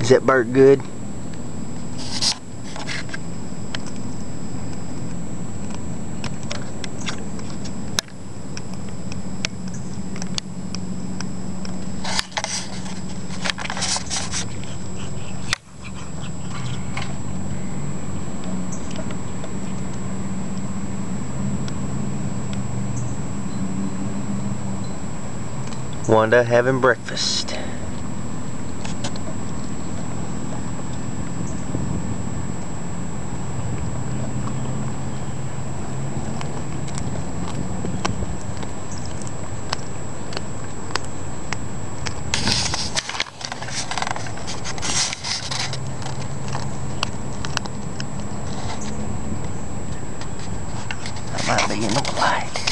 Is that Bert good? Wanda having breakfast. I'll be in the light.